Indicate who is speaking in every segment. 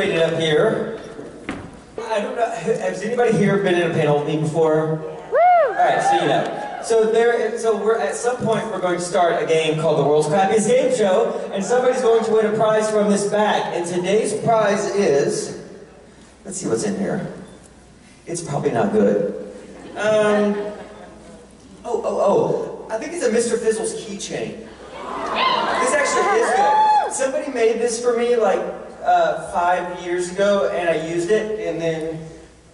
Speaker 1: Situated up here. I don't know, has anybody here been in a panel with me before? Woo! All right, so you know. So there, so we're at some point we're going to start a game called the World's Crappiest Game Show, and somebody's going to win a prize from this bag. And today's prize is, let's see what's in here. It's probably not good. Um, oh, oh, oh. I think it's a Mr. Fizzle's keychain. This actually is good. Somebody made this for me like uh, five years ago, and I used it, and then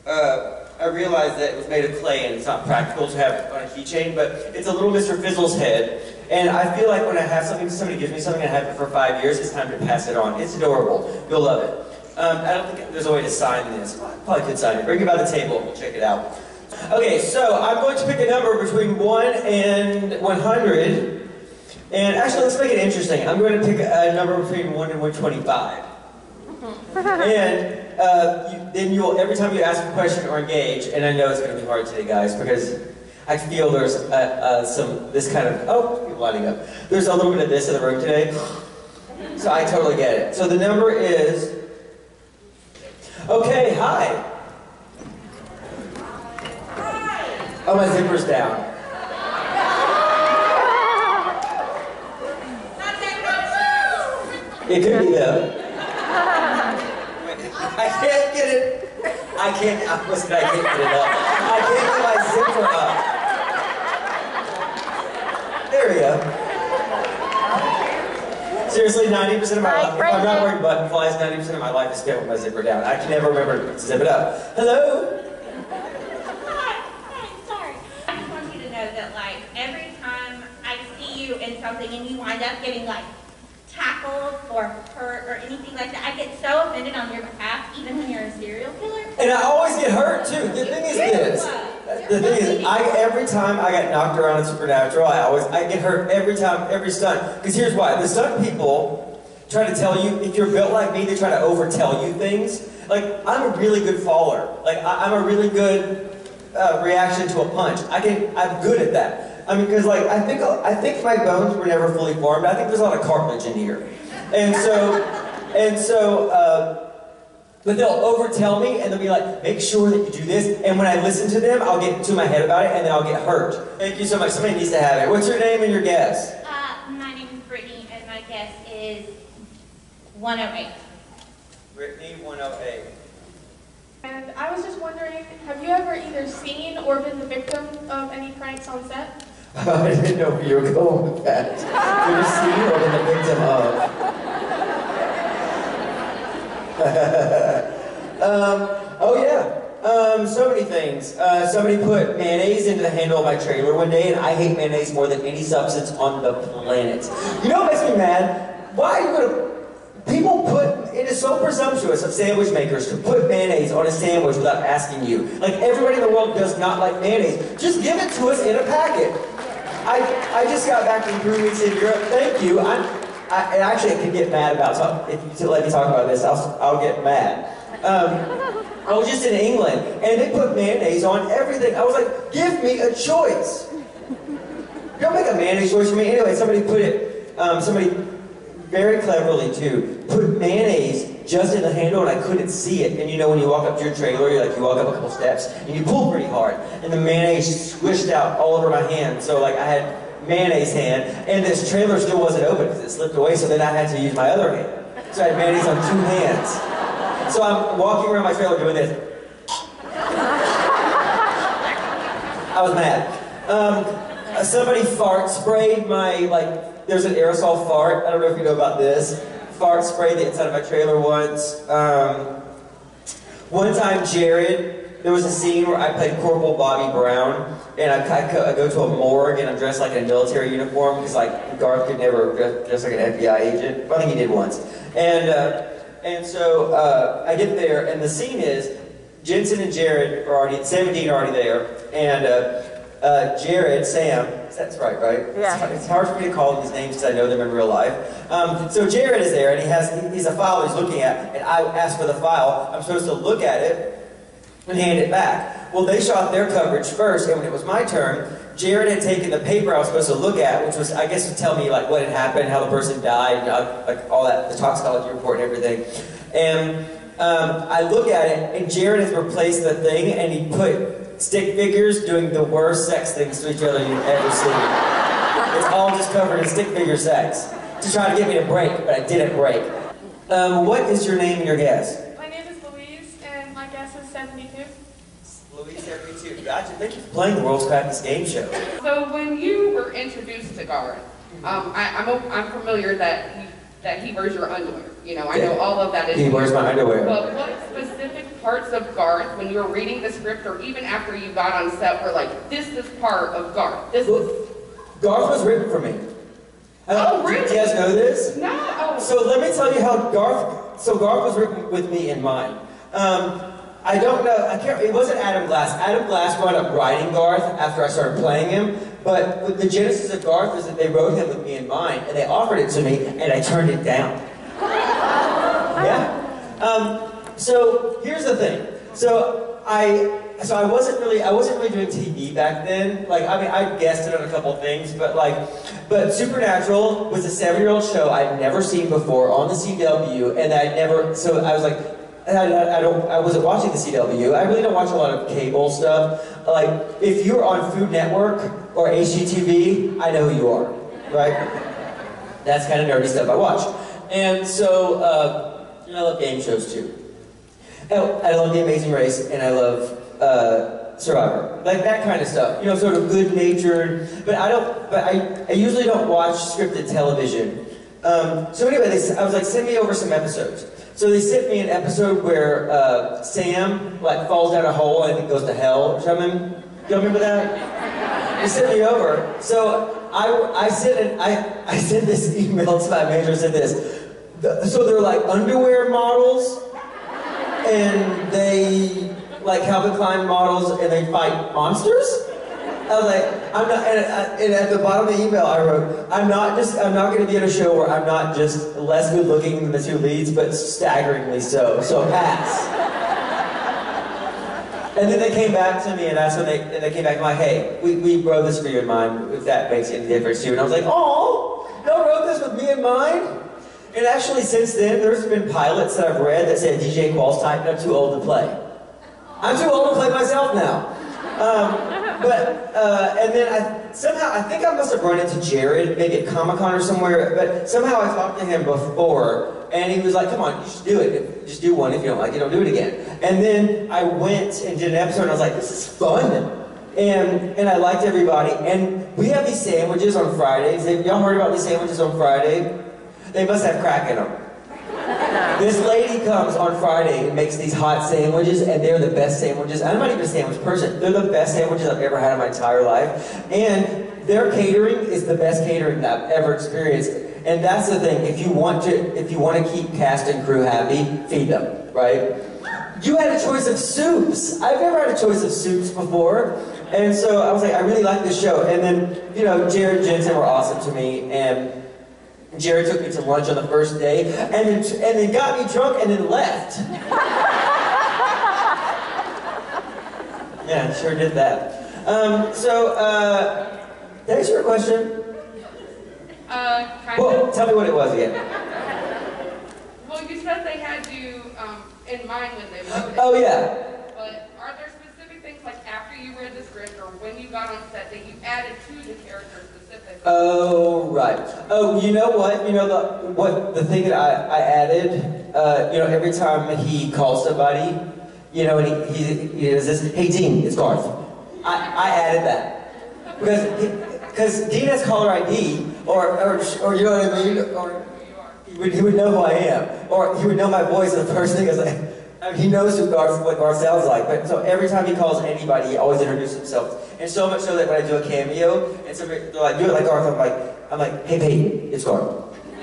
Speaker 1: uh, I realized that it was made of clay, and it's not practical to have it on a keychain, but it's a little Mr. Fizzle's head, and I feel like when I have something, somebody gives me something, I have it for five years, it's time to pass it on. It's adorable. You'll love it. Um, I don't think there's a way to sign this. Probably could sign it. Bring it by the table. We'll check it out. Okay, so I'm going to pick a number between 1 and 100. And actually, let's make it interesting. I'm going to pick a number between 1 and 125 and uh, you, then you'll, every time you ask a question or engage, and I know it's going to be hard today, guys, because I feel there's uh, uh, some, this kind of, oh, you're lighting up. There's a little bit of this in the room today. So I totally get it. So the number is, okay, hi. Oh, my zipper's down. It could be though. I can't get it. I can't, I was I can't get it up. I can't get my zipper up. There we go. Seriously, 90% of my life, if I'm not wearing button flies, 90% of my life is spent with my zipper down. I can never remember to zip it up. Hello?
Speaker 2: Hi, hi, sorry. I just want you to know that, like, every time I see you in something and you wind up getting, like, tackled or hurt or anything like that. I get so offended on your behalf, even when you're a serial killer.
Speaker 1: And I always get hurt too. The thing is this. The thing is, I every time I get knocked around in Supernatural, I always I get hurt every time, every stunt. Because here's why: the stunt people try to tell you if you're built like me, they try to overtell you things. Like I'm a really good faller. Like I, am a really good uh, reaction to a punch. I can. I'm good at that. I mean, because like I think I think my bones were never fully formed. I think there's a lot of cartilage in here, and so and so. Uh, but they'll overtell me and they'll be like, make sure that you do this. And when I listen to them, I'll get into my head about it and then I'll get hurt. Thank you so much. Somebody needs to have it. What's your name and your guess?
Speaker 2: Uh, my name is Brittany and my guess is 108.
Speaker 1: Brittany 108.
Speaker 3: And I was just wondering, have you ever either seen or been the victim of any pranks on set?
Speaker 1: I didn't know where you were going with that. You're seen or the victim of. um, oh yeah. Um, so many things. Uh, somebody put mayonnaise into the handle of my trailer one day, and I hate mayonnaise more than any substance on the planet. You know what makes me mad? Why are you gonna... People put... It is so presumptuous of sandwich makers to put mayonnaise on a sandwich without asking you. Like, everybody in the world does not like mayonnaise. Just give it to us in a packet. I, I just got back from three weeks in Europe. Thank you. I'm, I, and actually, I could get mad about so if you let me talk about this, I'll, I'll get mad. Um, I was just in England, and they put mayonnaise on everything. I was like, give me a choice. Don't make a mayonnaise choice for me. Anyway, somebody put it, um, somebody very cleverly too, put mayonnaise just in the handle and I couldn't see it. And you know when you walk up to your trailer, you like you walk up a couple steps and you pull pretty hard. And the mayonnaise squished out all over my hand. So like I had mayonnaise hand and this trailer still wasn't open because it slipped away so then I had to use my other hand. So I had mayonnaise on two hands. So I'm walking around my trailer doing this. I was mad. Um, somebody fart sprayed my like. There's an aerosol fart. I don't know if you know about this. Fart sprayed the inside of my trailer once. Um, one time, Jared, there was a scene where I played Corporal Bobby Brown, and I, I, go- I go to a morgue and I'm dressed like a military uniform because like Garth could never dress, like an FBI agent. I think he did once. And uh, and so uh, I get there, and the scene is Jensen and Jared are already 17 are already there, and uh, uh, Jared, Sam, that's right, right?
Speaker 4: Yeah.
Speaker 1: It's, it's hard for me to call them these names because I know them in real life. Um, so Jared is there, and he has he's a file he's looking at, and I ask for the file. I'm supposed to look at it and hand it back. Well, they shot their coverage first, and when it was my turn, Jared had taken the paper I was supposed to look at, which was, I guess, to tell me like what had happened, how the person died, you know, like all that, the toxicology report and everything. And um, I look at it, and Jared has replaced the thing, and he put stick figures doing the worst sex things to each other you've ever seen. It's all just covered in stick figure sex to try to get me to break, but I didn't break. Um, what is your name and your guess?
Speaker 3: My name is Louise, and my guess is 72.
Speaker 1: Louise 72. Gotcha. Thank you for playing the world's crappiest game show.
Speaker 5: So when you were introduced to Garth, um, I, I'm, o- I'm familiar that he, that he wears your underwear. You know, I know all of that is.
Speaker 1: He wears my underwear.
Speaker 5: But what specific parts of Garth, when you were reading the script, or even after you got on set, were like, this is part of Garth. This
Speaker 1: Well,
Speaker 5: is
Speaker 1: Garth was written for me.
Speaker 5: Oh, really?
Speaker 1: Do you guys know this?
Speaker 5: no.
Speaker 1: So let me tell you how Garth. So Garth was written with me in mind. Um, I don't know. I can't. It wasn't Adam Glass. Adam Glass wound up writing Garth after I started playing him. But the genesis of Garth is that they wrote him with me in mind, and they offered it to me, and I turned it down. Yeah. Um, so here's the thing. So I so I wasn't really I wasn't really doing TV back then. Like I mean I guessed it on a couple things, but like but Supernatural was a seven year old show I'd never seen before on the CW, and I'd never so I was like. I, I, I don't. I wasn't watching the CW. I really don't watch a lot of cable stuff. Like, if you're on Food Network or HGTV, I know who you are, right? That's kind of nerdy stuff I watch. And so, uh, and I love game shows too. Oh, I love The Amazing Race, and I love uh, Survivor, like that kind of stuff. You know, sort of good-natured. But I don't. But I, I usually don't watch scripted television. Um, so anyway, they, I was like, send me over some episodes. So they sent me an episode where uh, Sam like falls down a hole and I think goes to hell or something. You remember that? They sent me over. So I, I sent an, I, I sent this email to my manager. Said this. The- So they're like underwear models and they like Calvin Klein models and they fight monsters. I was like, I'm not, and, uh, and at the bottom of the email I wrote, I'm not just, I'm not going to be in a show where I'm not just less good looking than the two leads, but staggeringly so. So pass. And then they came back to me, and that's when they, and they came back like, hey, we, we wrote this for you in mind, if that makes any difference to you. And I was like, oh, y'all wrote this with me in mind? And actually, since then, there's been pilots that I've read that said DJ Qualls type, and I'm too old to play. I'm too old to play myself now. Um, but, uh, and then I, somehow, I think I must have run into Jared, maybe at Comic Con or somewhere, but somehow I talked to him before, and he was like, come on, you should do it. Just do one. If you don't like it, don't do it again. And then I went and did an episode, and I was like, this is fun. And, and I liked everybody. And we have these sandwiches on Fridays. Have y'all heard about these sandwiches on Friday? They must have crack in them. This lady comes on Friday and makes these hot sandwiches, and they're the best sandwiches. I'm not even a sandwich person. They're the best sandwiches I've ever had in my entire life. And their catering is the best catering that I've ever experienced. And that's the thing. If you want to, if you want to keep cast and crew happy, feed them, right? You had a choice of soups. I've never had a choice of soups before. And so I was like, I really like this show. And then, you know, Jared and Jensen were awesome to me. And Jared took me to lunch on the first day, and then and then got me drunk, and then left. yeah, sure did that. Um, so, uh, thanks for your question.
Speaker 5: uh, kind
Speaker 1: Well,
Speaker 5: of.
Speaker 1: tell me what it was again.
Speaker 5: Well, you said they had you um, in mind when they wrote it.
Speaker 1: Oh yeah.
Speaker 5: But are there specific things like after you read the script or when you got on set that you added to the character specifically?
Speaker 1: Oh right. Oh, you know what? You know the what the thing that I, I added. Uh, you know, every time he calls somebody, you know, and he, he, he does this. Hey, Dean, it's Garth. I, I added that because because Dean has caller ID, or, or, or you know what I mean? Or he would, he would know who I am, or he would know my voice. The first thing is like, he knows who Garth, what Garth sounds like. But so every time he calls anybody, he always introduces himself. And so much so that when I do a cameo, and somebody, they're like, do it like Garth, I'm like, I'm like, hey Peyton, it's Garth.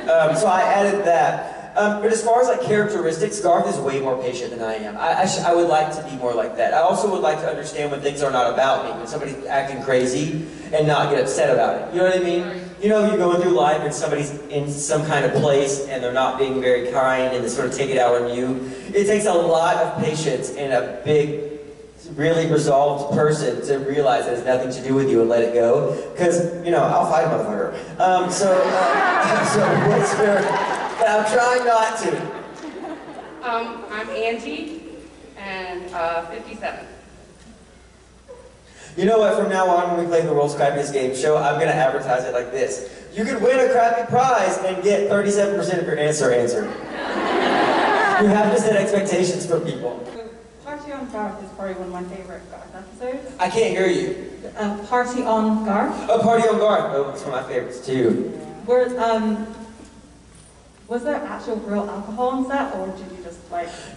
Speaker 1: Um, so I added that. Um, but as far as like characteristics, Garth is way more patient than I am. I, I, I would like to be more like that. I also would like to understand when things are not about me, when somebody's acting crazy, and not get upset about it. You know what I mean? You know, you're going through life and somebody's in some kind of place and they're not being very kind and they sort of take it out on you. It takes a lot of patience and a big, really resolved person to realize it has nothing to do with you and let it go. Because, you know, I'll fight a motherfucker. Um, so, uh, so what's your... But I'm trying not to.
Speaker 5: Um, I'm Angie, and uh, 57.
Speaker 1: You know what? From now on, when we play the World's Crappiest Game Show, I'm going to advertise it like this. You could win a crappy prize and get 37% of your answer answered. you have to set expectations for people.
Speaker 4: Party on Garth is probably one of my favourite Garth episodes.
Speaker 1: I can't hear you.
Speaker 4: Uh, Party on Garth.
Speaker 1: Oh, Party on Garth. Oh, it's one of my favorites too.
Speaker 4: Where, um, was there actual real alcohol on set, or did you just?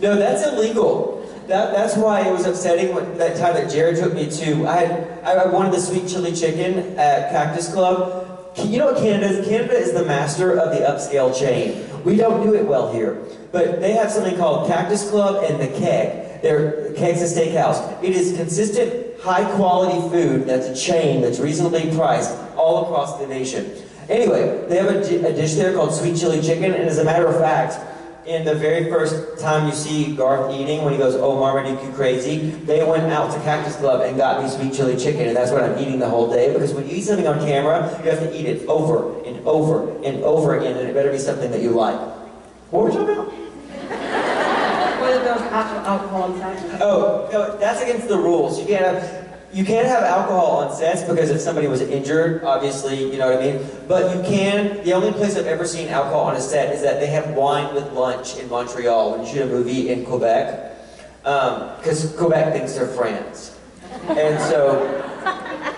Speaker 1: No, that's illegal. That, that's why it was upsetting when, that time that Jared took me to. I had I wanted the sweet chili chicken at Cactus Club. You know what Canada is? Canada is the master of the upscale chain. We don't do it well here, but they have something called Cactus Club and the Keg. They're Keg's a steakhouse. It is consistent, high quality food. That's a chain that's reasonably priced all across the nation. Anyway, they have a, a dish there called sweet chili chicken, and as a matter of fact, in the very first time you see Garth eating, when he goes, "Oh, Marmaduke, you crazy," they went out to Cactus Club and got me sweet chili chicken, and that's what I'm eating the whole day. Because when you eat something on camera, you have to eat it over and over and over again, and it better be something that you like. What were we talking about?
Speaker 4: Whether there was alcohol.
Speaker 1: Oh, no, that's against the rules. You can't have you can't have alcohol on sets because if somebody was injured, obviously, you know what I mean. But you can. The only place I've ever seen alcohol on a set is that they have wine with lunch in Montreal when you shoot a movie in Quebec, um, because Quebec thinks they're France, and so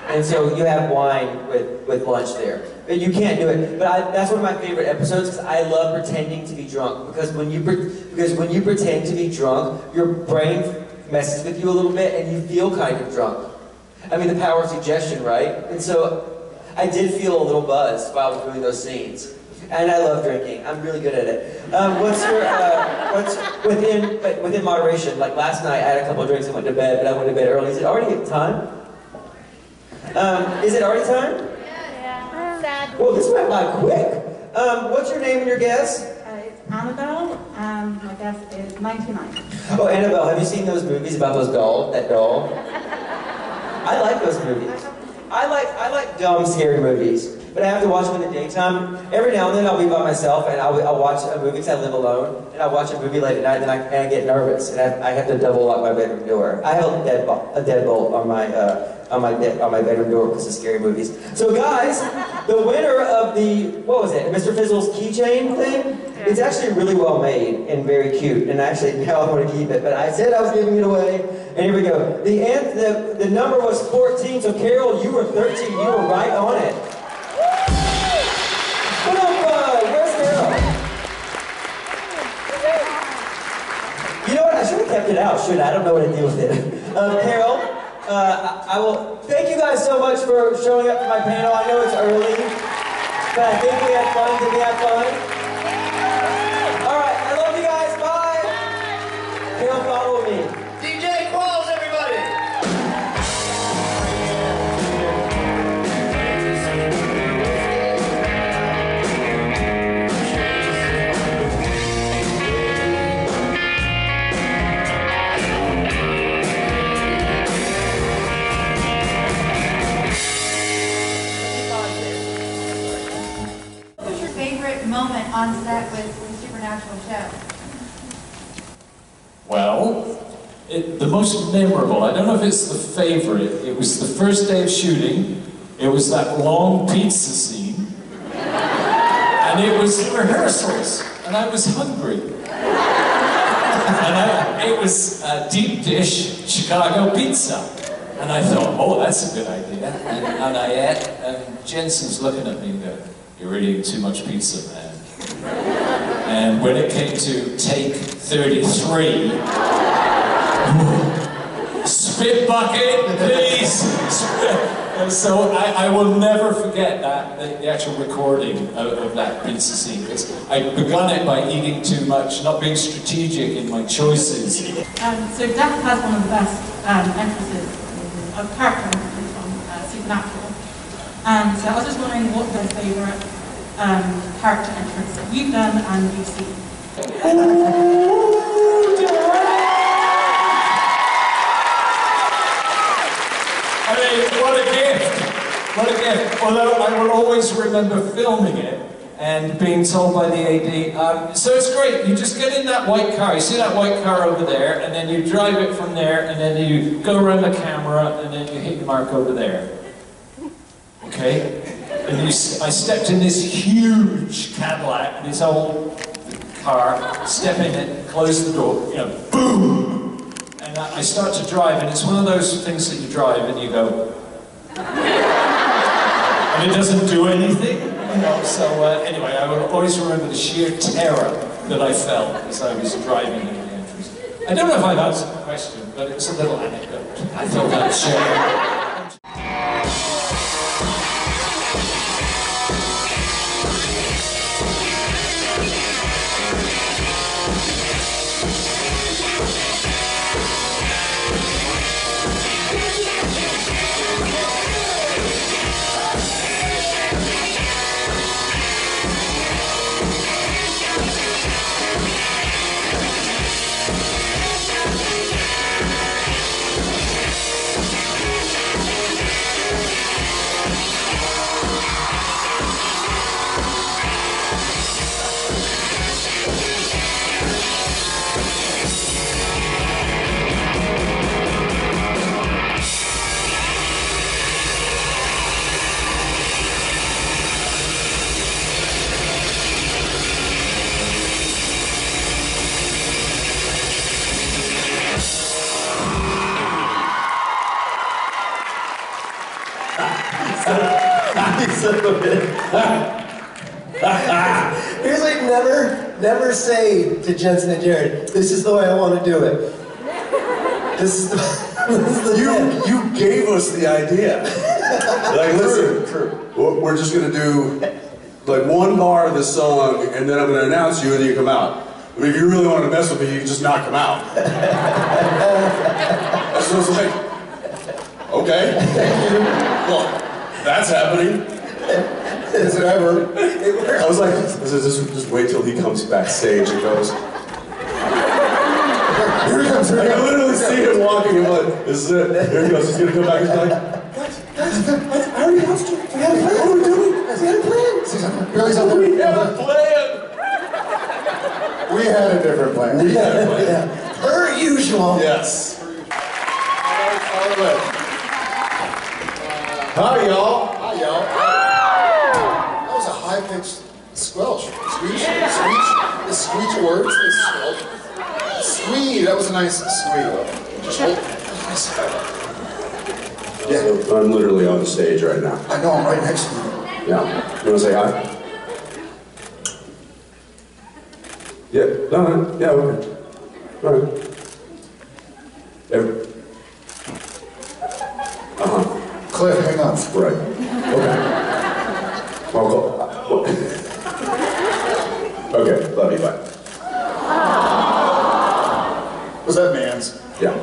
Speaker 1: and so you have wine with, with lunch there. But you can't do it. But I, that's one of my favorite episodes because I love pretending to be drunk. Because when you because when you pretend to be drunk, your brain messes with you a little bit and you feel kind of drunk. I mean, the power of suggestion, right? And so I did feel a little buzzed while I was doing those scenes. And I love drinking. I'm really good at it. Um, what's your, uh, what's within, but within moderation? Like last night, I had a couple of drinks and went to bed, but I went to bed early. Is it already time? Um, is it already time?
Speaker 2: Yeah. Sad.
Speaker 1: Well, this went by quick. Um, what's your name and your guess?
Speaker 4: Uh, it's Annabelle, and my guess is 99.
Speaker 1: Oh, Annabelle, have you seen those movies about those doll, that doll? I like those movies. I like I like dumb, scary movies, but I have to watch them in the daytime. Every now and then I'll be by myself and I'll, I'll watch a movie because I live alone, and I'll watch a movie late at night and I, and I get nervous and I, I have to double lock my bedroom door. I have a deadbolt, a deadbolt on my uh, on my on my bedroom door because of scary movies. So guys, the winner of the what was it, Mr. Fizzle's keychain thing? It's actually really well made and very cute, and actually now I want to keep it. But I said I was giving it away, and here we go. The an- the, the number was 14, so Carol, you were 13. You were right on it. Uh? You know what? I should have kept it out, shouldn't I? I don't know what to do with it. Um, Carol, uh, I, I will thank you guys so much for showing up to my panel. I know it's early, but I think we had fun. Did we have fun?
Speaker 6: Moment on set with the Supernatural show?
Speaker 7: Well, it, the most memorable, I don't know if it's the favorite, it was the first day of shooting. It was that long pizza scene. And it was rehearsals, and I was hungry. And I, it was a deep dish Chicago pizza. And I thought, oh, that's a good idea. And, and I ate, and Jensen's looking at me and going, you're eating too much pizza, man. And when it came to take 33, spit bucket, please. So I, I will never forget that, the, the actual recording of, of that pizza scene. Because I begun it by eating too much, not being strategic in my choices.
Speaker 4: Um, so Death has one of the best um, entrances of character from uh, Supernatural. And so I was just wondering what your favourite um, character entrance that you've done and you've seen.
Speaker 7: I mean, what a gift! What a gift. Although I will always remember filming it and being told by the AD, um, so it's great, you just get in that white car, you see that white car over there, and then you drive it from there, and then you go around the camera, and then you hit your mark over there. Okay? And you, I stepped in this huge Cadillac, this old car, step in it, close the door, you know, boom! And I start to drive, and it's one of those things that you drive and you go, and it doesn't do anything, you know. So uh, anyway, I will always remember the sheer terror that I felt as I was driving into the entrance. I don't know if I've answered the question, but it's a little anecdote. I thought I'd share.
Speaker 8: Never, say to Jensen and Jared, this is the way I want to do it. This is the, this is the
Speaker 9: You, you gave us the idea. Like, listen, we're we're just gonna do like one bar of the song, and then I'm gonna announce you, and then you come out. I mean, if you really want to mess with me, you can just not come out. so it's like, okay, well, that's happening. Is it ever? I was like, this is just, just wait till he comes backstage and goes. Here he comes. I can literally see him walking. and like, this is it. Here he goes. He's gonna come back. He's like, I already asked you. We had a plan. What are we doing? We had a plan.
Speaker 8: Billy's on the
Speaker 9: We had a plan.
Speaker 8: We had a different plan.
Speaker 9: We had a plan.
Speaker 8: Yeah. Per usual.
Speaker 9: Yes.
Speaker 8: All right.
Speaker 9: Hi, y'all.
Speaker 8: Hi, y'all. That was a high-pitched squelch. Screech, screech, the screech words, the squelch. Squee, that was a nice squee. Just hold.
Speaker 9: Yeah. I'm literally on stage right now.
Speaker 8: I know, I'm right next to you.
Speaker 9: Yeah. You wanna say hi? Yeah. No. no, Yeah. Okay. All right. Every, uh-huh.
Speaker 8: Cliff, hang on.
Speaker 9: right. Okay. I'll go. Okay. Love you. Bye.
Speaker 8: Was that man's?
Speaker 9: Yeah.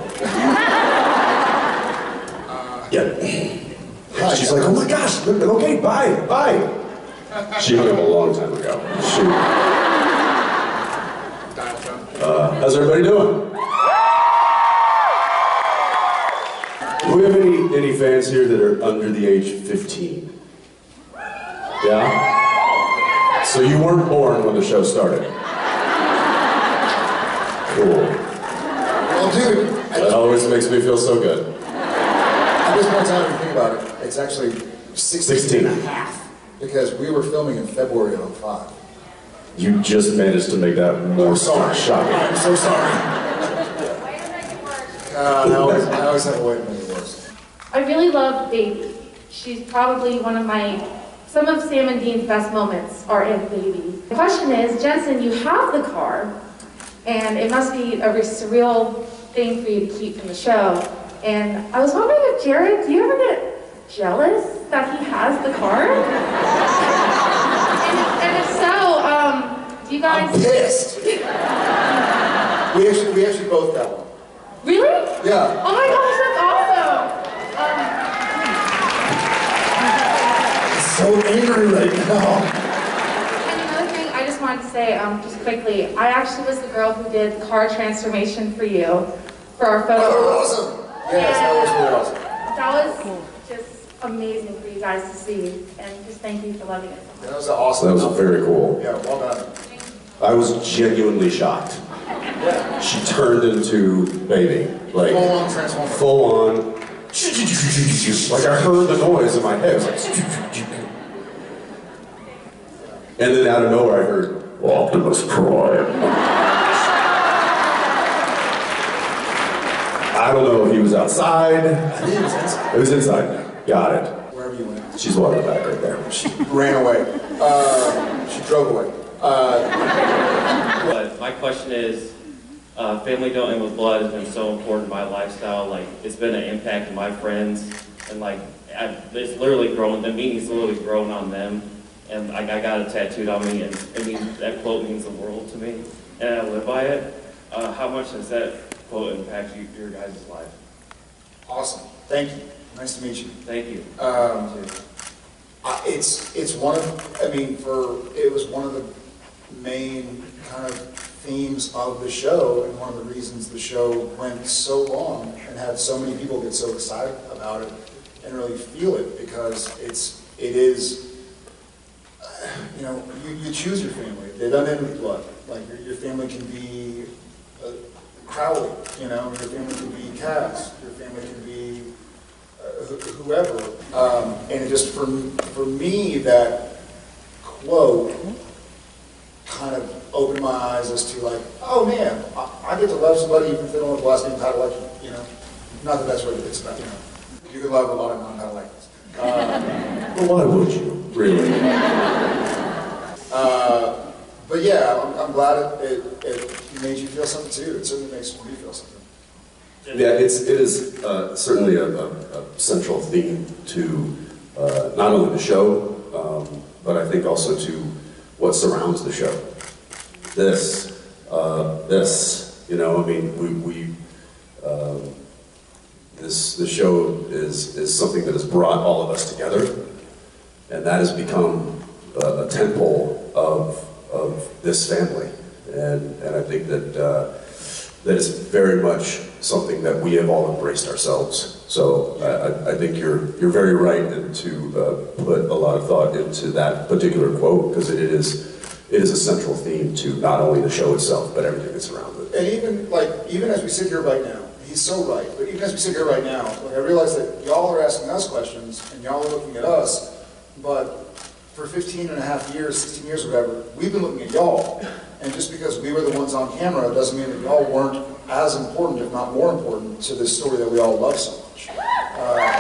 Speaker 9: Yeah.
Speaker 8: Hi,
Speaker 9: She's like, oh my gosh, okay, bye, bye. She hung up a long time ago. Shoot. Uh, how's everybody doing? Do we have any, any fans here that are under the age of 15? Yeah? So you weren't born when the show started? Cool.
Speaker 8: Well, dude, at
Speaker 9: That always makes me feel so good.
Speaker 8: at this point in time, if you think about it, it's actually 16
Speaker 9: 16.
Speaker 8: and a half. Because we were filming in February of 05.
Speaker 9: You just managed to make that more
Speaker 8: I'm sorry.
Speaker 9: shocking.
Speaker 8: I'm so sorry. Uh, I always, I always have a way to make it worse.
Speaker 3: I really love Baby. She's probably one of my, some of Sam and Dean's best moments are in Baby. The question is, Jensen, you have the car, and it must be a re- surreal thing for you to keep from the show. And I was wondering if Jared, do you ever get jealous that he has the car? and, if, and if so, um, do you
Speaker 8: I'm
Speaker 3: guys
Speaker 8: pissed. we actually, we actually both got one.
Speaker 3: really?
Speaker 8: Yeah.
Speaker 3: Oh my gosh, that's awesome! Um,
Speaker 8: So angry right now.
Speaker 3: And another thing I just wanted to say, um, just quickly, I actually was the girl who did the car transformation for you for our photo.
Speaker 8: That was awesome. Yes, that was really awesome.
Speaker 3: That was just amazing for you guys to see, and just thank you for loving it so.
Speaker 8: That was awesome.
Speaker 9: That was very cool.
Speaker 8: Yeah, well done.
Speaker 9: I was genuinely shocked. Yeah. She turned into baby, like
Speaker 8: Full on transformer.
Speaker 9: full on. Like I heard the noise in my head. It was like, and then out of nowhere I heard Optimus Prime. I don't know if he was outside.
Speaker 8: I think it was inside.
Speaker 9: It was inside. Got it.
Speaker 8: Wherever you went.
Speaker 9: She's walking back right there.
Speaker 8: She ran away. Uh, she drove away. Uh,
Speaker 10: But my question is, uh, family don't with blood has been so important in my lifestyle. Like, it's been an impact on my friends, and like, I, it's literally grown. The meaning's literally grown on them, and I, I got it tattooed on me, and it means that quote means the world to me, and I live by it. Uh, how much does that quote impact you, your guys' life?
Speaker 8: awesome. Thank you. Nice to meet you.
Speaker 10: Thank you.
Speaker 8: Um, I- It's, it's one of, I mean, for, it was one of the main kind of themes of the show, and one of the reasons the show went so long and had so many people get so excited about it and really feel it, because it's, it is, you know, you, you choose your family. They don't end with blood. Like, your, your family can be uh, Crowley, you know, your family can be Cass, your family can be uh, wh- whoever. Um, and it just, for, for me, that quote kind of opened my eyes as to like, oh man, I, I get to love somebody even if they don't have the last name Padalecki you know. Not that that's what it's about, you know. You can love a lot of non like this. Uh,
Speaker 9: Well, why would you? Really?
Speaker 8: uh, but yeah, I'm, I'm glad it, it, it made you feel something too. It certainly makes me feel something.
Speaker 9: Yeah, it's, it is uh, certainly a, a, a central theme to uh, not only the show, um, but I think also to what surrounds the show. This, uh, this, you know, I mean, we, we um, this, the show is, is something that has brought all of us together, and that has become a, a tentpole of, of this family. And, and I think that, uh, that is very much something that we have all embraced ourselves. So I, I- I think you're, you're very right in to uh, put a lot of thought into that particular quote, because it is, it is a central theme to not only the show itself, but everything that's around it.
Speaker 8: And even like, even as we sit here right now, he's so right, but even as we sit here right now, like I realize that y'all are asking us questions and y'all are looking at us, but for 15 and a half years, 16 years, whatever, we've been looking at y'all. And just because we were the ones on camera doesn't mean that y'all weren't as important, if not more important, to this story that we all love so much. Uh,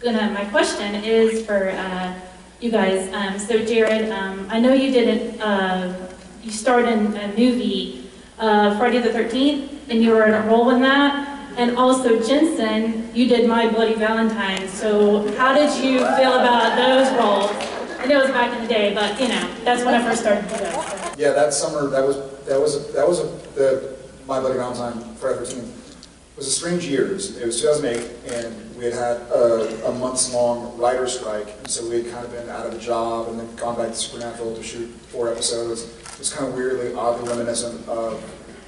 Speaker 11: Gonna, my question is for uh, you guys. Um, so Jared, um, I know you did not uh, you starred in a movie, uh, Friday the 13th, and you were in a role in that. And also Jensen, you did My Bloody Valentine. So how did you feel about those roles? I know it was back in the day, but you know, that's when I first started to.
Speaker 8: Yeah, that summer, that was, that was, a, that was a, the, My Bloody Valentine, Friday the 13th, was a strange year. It was, it was 2008, and we had had a, a months-long writer's strike, and so we had kind of been out of a job and then gone back to Supernatural to shoot four episodes. It was kind of weirdly, oddly reminiscent of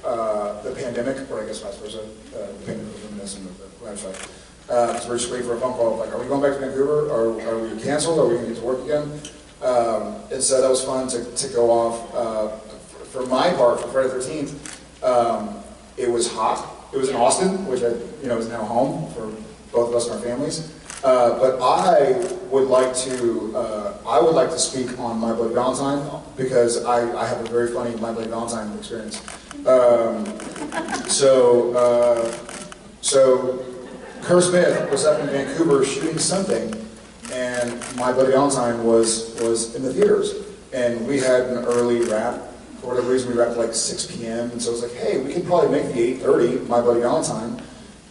Speaker 8: uh, the pandemic, or I guess vice versa. Uh, the pandemic was reminiscent of the writer's strike. Uh, so we're just waiting for a phone call, like, are we going back to Vancouver? Are, are we canceled? Are we going to get to work again? Um, and so that was fun to, to go off. Uh, for my part, for Friday the 13th, um, it was hot. It was in Austin, which I, you know, is now home for both of us and our families. Uh, but I would like to, uh, I would like to speak on My Bloody Valentine because I, I have a very funny My Bloody Valentine experience. Um, so, uh, so Kerr Smith was up in Vancouver shooting something, and My Bloody Valentine was was in the theaters, and we had an early wrap. For whatever reason, we wrapped like 6 p.m. And so I was like, hey, we can probably make the 8:30. My Bloody Valentine,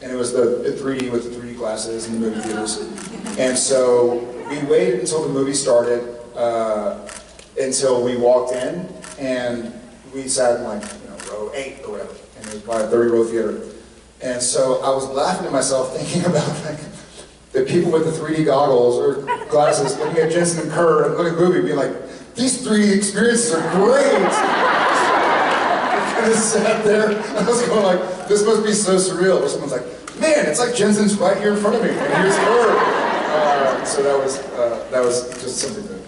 Speaker 8: and it was the, the 3D with the 3D glasses in the movie theaters. And so we waited until the movie started, uh, until we walked in, and we sat in like row eight or whatever, and it was probably a 30 row theater. And so I was laughing to myself, thinking about like the people with the 3D goggles or glasses looking at Jensen and Kerr and looking at the movie, being like, these 3D experiences are great. I just sat there, and I was going like, this must be so surreal. But someone's like, man, it's like Jensen's right here in front of me, and here's Kerr. Uh, so that was uh, that was just something that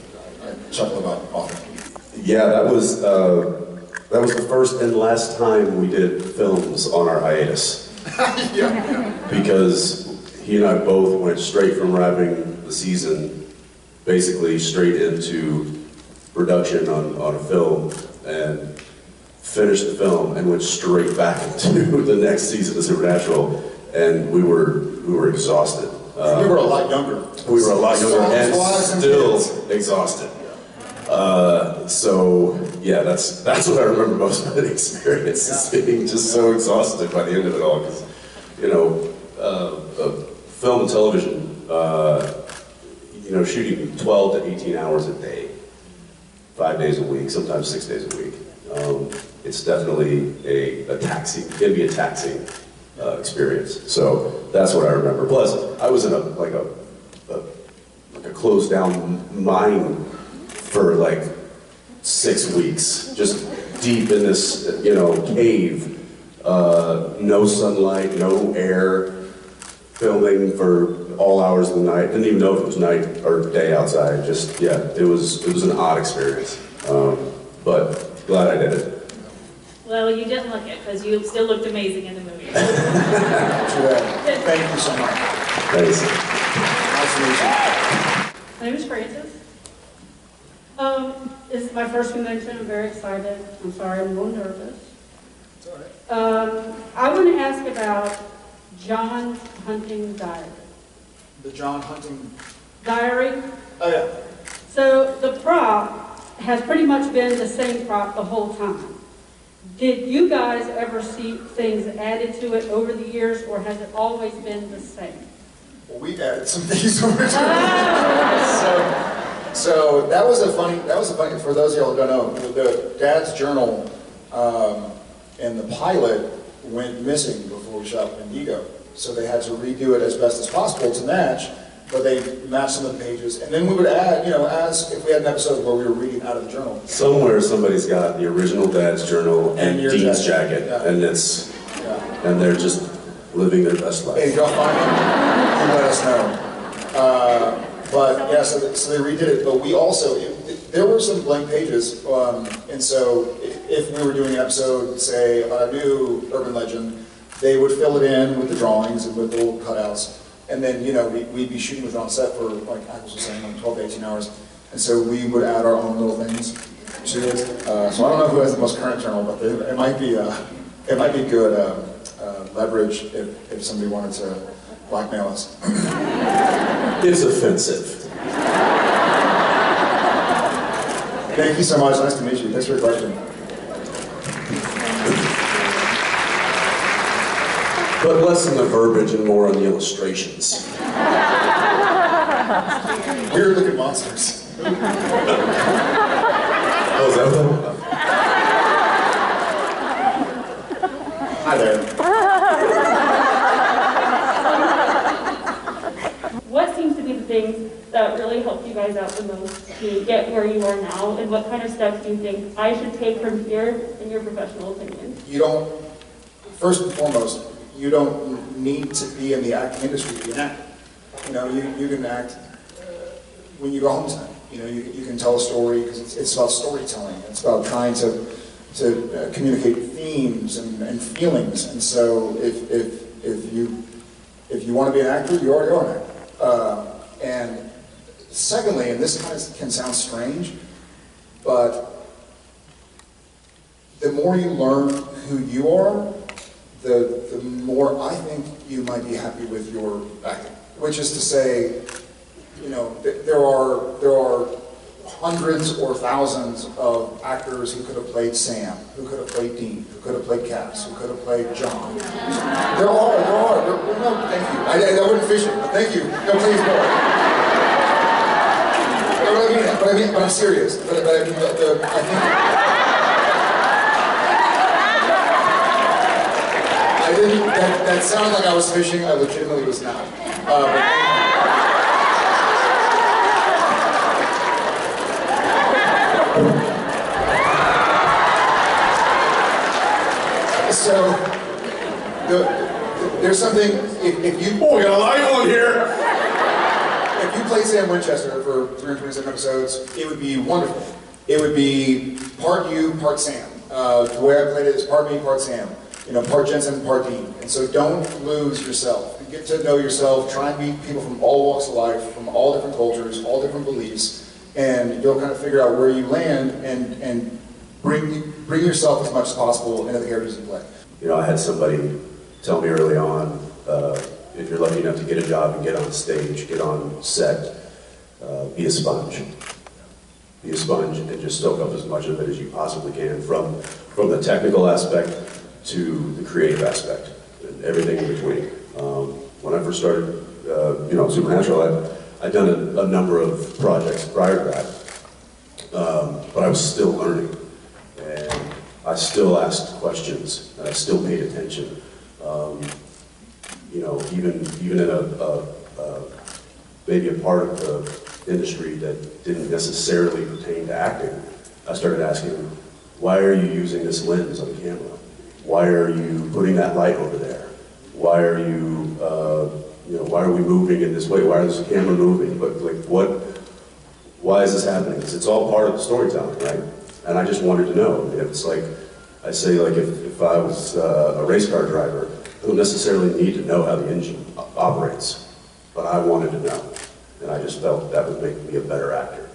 Speaker 8: I chuckle about often.
Speaker 9: Yeah, that was uh, that was the first and last time we did films on our hiatus. Because he and I both went straight from wrapping the season, basically straight into production on, on a film, and finished the film and went straight back into the next season of Supernatural, and we were we were exhausted. Uh,
Speaker 8: we were a lot younger.
Speaker 9: we were a lot younger and still exhausted. Uh, so yeah, that's that's what I remember most of the experience is being just so exhausted by the end of it all. Because you know, uh, uh, film and television, uh, you know, shooting 12 to 18 hours a day, five days a week, sometimes six days a week. Um, it's definitely a, a taxing, can be a taxing uh, experience. So that's what I remember. Plus, I was in a like a, a like a closed down mine for like six weeks, just deep in this, you know, cave. Uh, no sunlight, no air, filming for all hours of the night. Didn't even know if it was night or day outside. Just yeah, it was it was an odd experience. Um, but glad I did it.
Speaker 11: Well, you didn't look it, because you still looked amazing in the movie.
Speaker 8: Thank you so much.
Speaker 9: Thanks.
Speaker 8: Nice to meet you.
Speaker 12: My name is Francis. Um, this is my first convention. I'm very excited. I'm sorry, I'm a little nervous.
Speaker 8: It's all right.
Speaker 12: Um, I want to ask about John's hunting diary.
Speaker 8: The John Hunting.
Speaker 12: Diary.
Speaker 8: Oh yeah.
Speaker 12: So the prop has pretty much been the same prop the whole time. Did you guys ever see things added to it over the years, or has it always been the same?
Speaker 8: Well, we added some things over to it. so, so that was a funny. That was a funny. For those of y'all who don't know, the, Dad's Journal um, and the pilot went missing before we shot Wendigo. So they had to redo it as best as possible to match. But they matched some of the pages, and then we would add, you know, as if we had an episode where we were reading out of the journal.
Speaker 9: Somewhere somebody's got the original Dad's Journal and,
Speaker 8: And
Speaker 9: Dean's
Speaker 8: jacket,
Speaker 9: jacket,
Speaker 8: yeah.
Speaker 9: and it's
Speaker 8: Yeah.
Speaker 9: and they're just living their best life.
Speaker 8: Hey, y'all find them, you let us know. Uh, but yeah, so, so they redid it. But we also, it, there were some blank pages, um, and so i- if we were doing an episode, say about a new urban legend, they would fill it in with the drawings and with the little cutouts, and then you know we, we'd be shooting with it on set for like Ackles was just saying, like 12 to 18 hours, and so we would add our own little things to it. Uh, so I don't know who has the most current journal, but it, it might be uh, it might be good uh, uh, leverage if, if somebody wanted to blackmail us.
Speaker 9: It's offensive.
Speaker 8: Thank you so much. Nice to meet you. Thanks for your question.
Speaker 9: But less in the verbiage and more on the illustrations.
Speaker 8: Weird looking monsters.
Speaker 9: Oh, is that what?
Speaker 8: Hi there.
Speaker 11: What seems to be the things that really helped you guys out the most to get where you are now? And what kind of steps do you think I should take from here, in your professional opinion?
Speaker 8: You don't, first and foremost, you don't need to be in the acting industry to be an actor. You know, you, you can act when you go home tonight. You know, you, you can tell a story because it's, it's about storytelling. It's about trying to, to uh, communicate themes and, and feelings. And so if, if, if you, if you want to be an actor, you already are an actor. Uh, and secondly, and this kind of can sound strange, but the more you learn who you are, the, the more I think you might be happy with your acting. Which is to say, you know, th- there are, there are hundreds or thousands of actors who could have played Sam, who could have played Dean, who could have played Cass, who could have played John. There are, there are. There, well, no, thank you. I, I wasn't fishing, but thank you. No, please. No, but I mean, but I mean, but I'm serious. But, but I mean, the, the, I think. I didn't. That, that sounded like I was fishing. I legitimately was not. Uh, So, the, there's something, if, if you...
Speaker 9: Oh, we got a live one here!
Speaker 8: If you played Sam Winchester for 327 episodes, it would be wonderful. It would be part you, part Sam. Uh, the way I played it is part me, part Sam. You know, part Jensen, part Dean. And so don't lose yourself. Get to know yourself, try and meet people from all walks of life, from all different cultures, all different beliefs, and you'll kind of figure out where you land and, and bring, bring yourself as much as possible into the characters you play.
Speaker 9: You know, I had somebody tell me early on, uh, if you're lucky enough to get a job and get on stage, get on set, uh, be a sponge. Be a sponge and just soak up as much of it as you possibly can, from, from the technical aspect to the creative aspect, and everything in between. Um, when I first started, uh, you know, Supernatural, I'd, I'd done a, a number of projects prior to that, um, but I was still learning. And I still asked questions, and I still paid attention. Um, you know, even even in a, a, a maybe a part of the industry that didn't necessarily pertain to acting, I started asking, why are you using this lens on the camera? Why are you putting that light over there? Why are you, uh, you know, why are we moving in this way? Why is the camera moving? But like, what? Why is this happening? Because it's all part of the storytelling, right? And I just wanted to know. I mean, it's like I say, like if, if I was uh, a race car driver, I don't necessarily need to know how the engine operates, but I wanted to know, and I just felt that would make me a better actor.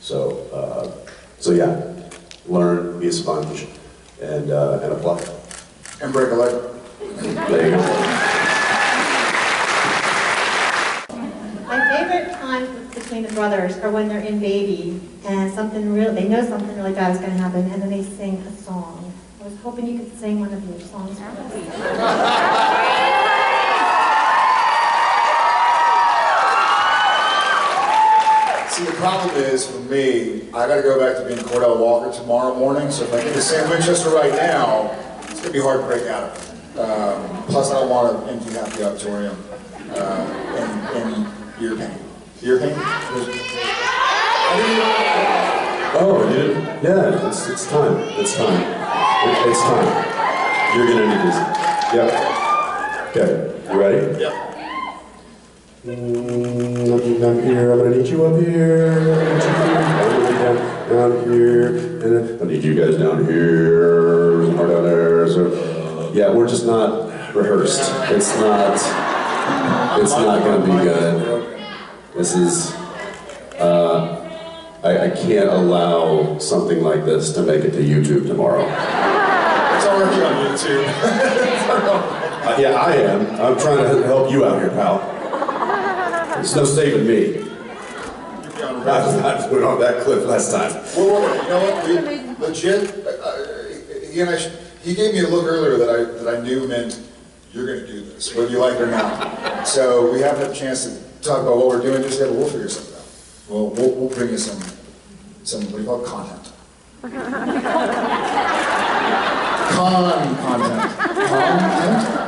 Speaker 9: So, uh, so yeah, learn, be a sponge, and uh, and apply.
Speaker 8: And break a leg.
Speaker 9: There you go.
Speaker 13: My favorite times between the brothers or when they're in baby and something real, they know something really bad is going to happen, and then they sing a song. I was hoping you could sing one of your songs for us.
Speaker 8: See, the problem is, for me, I gotta go back to being Cordell Walker tomorrow morning, so if I get to Sam Winchester right now, it's gonna be hard to break out of. Um, plus, I don't want to empty out the auditorium uh, in, in ear pain. Ear pain?
Speaker 9: Oh, you didn't? Yeah, it's, it's time. It's time. It- it's time. You're gonna need this. Yep. Okay, you ready?
Speaker 8: Yep.
Speaker 9: Mm, down here, I'm gonna need you up here. I'm gonna need you here. I'm gonna need down, down here, and I need you guys down here, or down there. So, yeah, we're just not rehearsed. It's not. It's not gonna be good. This is. Uh, I, I can't allow something like this to make it to YouTube tomorrow.
Speaker 8: It's already on YouTube.
Speaker 9: Uh, yeah, I am. I'm trying to help you out here, pal. There's no saving me. I, I went on that cliff last time.
Speaker 8: Well, well, you know what? We legit. Uh, uh, he I. He gave me a look earlier that I that I knew meant you're going to do this, whether you like it or not. So we haven't had a chance to talk about what we're doing just yet, but we'll figure something out. We'll we'll, we'll bring you some some what do you call it? content. Con content. Content.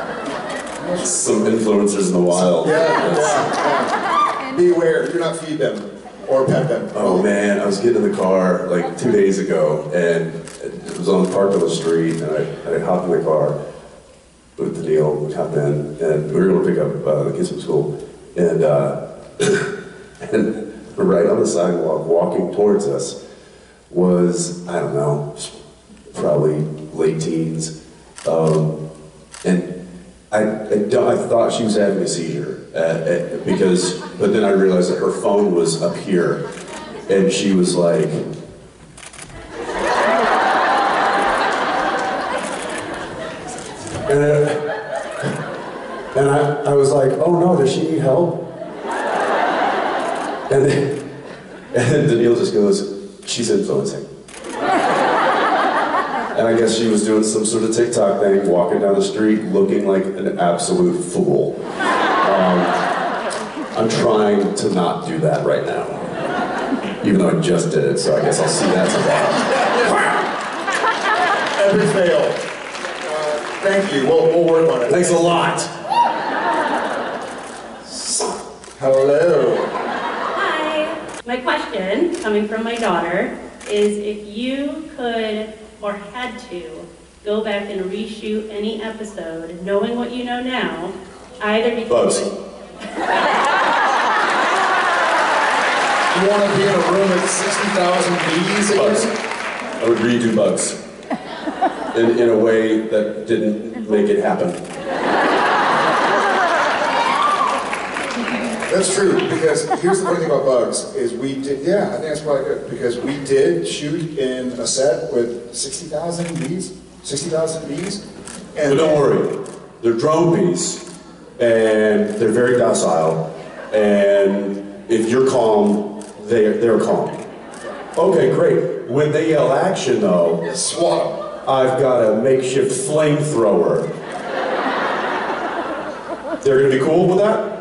Speaker 9: Some influencers in the wild.
Speaker 8: Yeah, yeah, yeah. Beware, do not feed them or pet them.
Speaker 9: Oh man, I was getting in the car like two days ago, and it was on the Park on the street, and I, I hopped in the car with Danneel, we hopped in, and we were going to pick up uh, the kids from school, and uh, and right on the sidewalk, walking towards us, was I don't know, probably late teens, um, and I, I, I thought she was having a seizure uh, uh, because, but then I realized that her phone was up here, and she was like, And, and I, I was like, oh no, does she need help? And then, and then Danneel just goes, she's influencing. And I guess she was doing some sort of TikTok thing, walking down the street looking like an absolute fool. Um, I'm trying to not do that right now. Even though I just did it, so I guess I'll see that tomorrow.
Speaker 8: Epic fail. Uh, thank you. We'll, we'll work on it.
Speaker 9: Thanks a lot.
Speaker 8: Hello.
Speaker 11: Hi. My question, coming from my daughter, is if you could or had to go back and reshoot any episode, knowing what you know now, either because
Speaker 9: Bugs.
Speaker 8: You want to be in a room with 60,000 bees
Speaker 9: Bugs. I would redo bugs. In, in a way that didn't make it happen.
Speaker 8: That's true, because here's the funny thing about bugs, is we did, yeah, I think that's probably good, because we did shoot in a set with 60,000 bees, 60,000 bees.
Speaker 9: And But don't worry, they're drone bees, and they're very docile, and if you're calm, they're, they're calm. Okay, great. When they yell action, though,
Speaker 8: swat
Speaker 9: I've got a makeshift flamethrower. They're gonna be cool with that?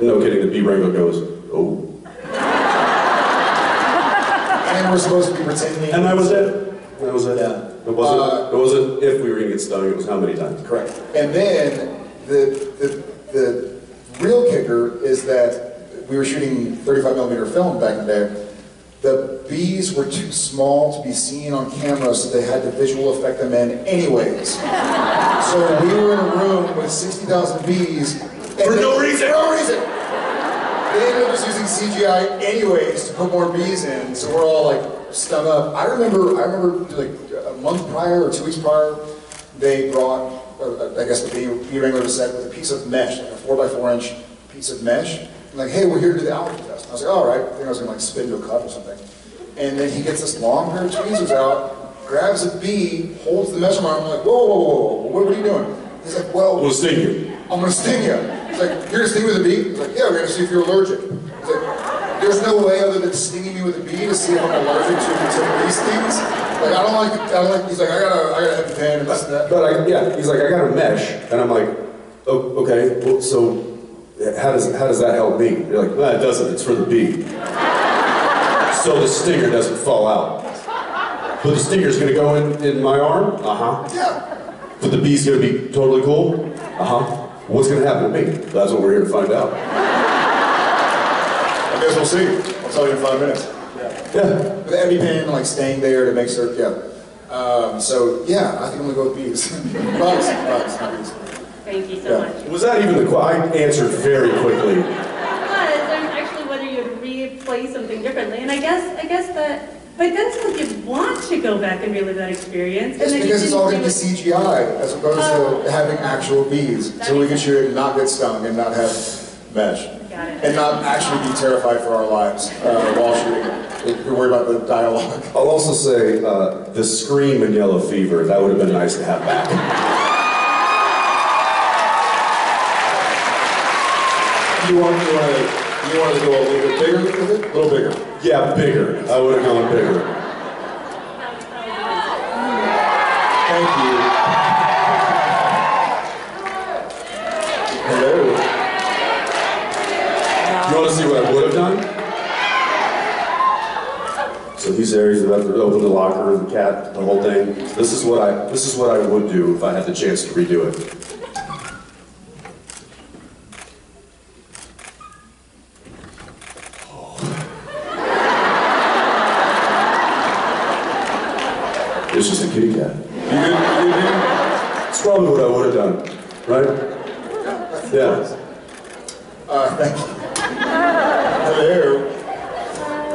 Speaker 9: No kidding, the bee wrangler goes, oh.
Speaker 8: And we're supposed to be pretending.
Speaker 9: And that was it. That was it.
Speaker 8: Yeah.
Speaker 9: It wasn't,
Speaker 8: Uh,
Speaker 9: it wasn't if we were gonna get stung, it was how many times.
Speaker 8: Correct. And then the, the, the real kicker is that we were shooting 35 millimeter film back in the day. The bees were too small to be seen on camera, so they had to visual effect them in anyways. So we were in a room with 60,000 bees.
Speaker 9: For no reason.
Speaker 8: For no reason. They ended up just using CGI anyways to put more bees in, so we're all like stung up. I remember, I remember like a month prior or two weeks prior, they brought, uh, I guess the bee, bee wrangler was set with a piece of mesh, like a four by four inch piece of mesh. Like, hey, we're here to do the allergy test. I was like, all right. I think I was gonna like spin to a cup or something. And then he gets this long pair of tweezers out, grabs a bee, holds the mesh on. I'm like, whoa, whoa, whoa, whoa, what, what are you doing? He's like, well,
Speaker 9: We'll sting you.
Speaker 8: I'm gonna sting you. He's like, you're gonna sting with a bee? He's like, yeah, we're gonna see if you're allergic. He's like, there's no way other than stinging me with a bee to see if I'm allergic to, to bee stings. Like, I don't like, I don't like, he's like, I gotta, I got a EpiPen and this and that.
Speaker 9: But I, yeah, he's like, I got a mesh, and I'm like, oh, okay, well, so how does, how does that help me? You're like, no, it doesn't, it's for the bee. So the stinger doesn't fall out. But the stinger's gonna go in, in my arm? Uh-huh.
Speaker 8: Yeah.
Speaker 9: But the bee's gonna be totally cool? Uh-huh. What's gonna happen to me? That's what we're here to find out.
Speaker 8: I guess we'll see. I'll tell you in five minutes.
Speaker 9: Yeah.
Speaker 8: With the EpiPen, like, staying there to make sure, yeah. Um, so, yeah, I think I'm gonna go with bees. bugs, bugs, not bees.
Speaker 11: Thank you so
Speaker 8: Yeah.
Speaker 11: much.
Speaker 9: Was that even the, que- I answered very quickly.
Speaker 11: Was I'm actually whether you'd replay something differently, and I guess I guess that. But then sounds like you want to go back and relive that experience,
Speaker 8: It's
Speaker 11: and then
Speaker 8: because
Speaker 11: you
Speaker 8: it's
Speaker 11: didn't
Speaker 8: all gonna be. CGI as opposed
Speaker 11: Oh.
Speaker 8: to having actual bees. So we can shoot it and not get stung and not have mesh. And not actually be terrified for our lives uh, while shooting it. You're worried about the dialogue.
Speaker 9: I'll also say, uh, the scream in Yellow Fever, that would have been nice to have back.
Speaker 8: You want, you want to, you want to go a little bit bigger with it? A little bigger.
Speaker 9: Yeah, bigger. I would have gone bigger.
Speaker 8: Thank you. Hello.
Speaker 9: You want to see what I would have done? So he's there, he's about to open the locker, the cat, the whole thing. This is what I, this is what I would do if I had the chance to redo it. It's just a kitty cat. It's probably what I would have done, right? Yeah.
Speaker 8: Uh, thank you. Hello.